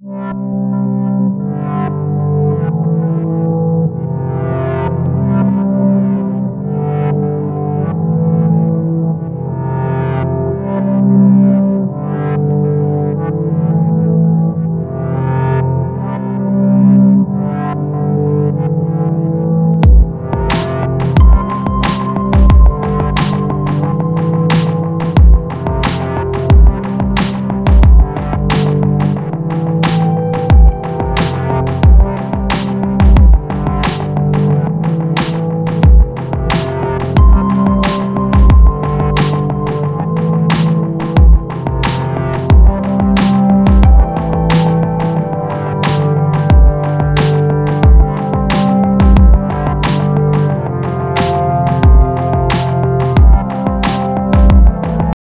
Música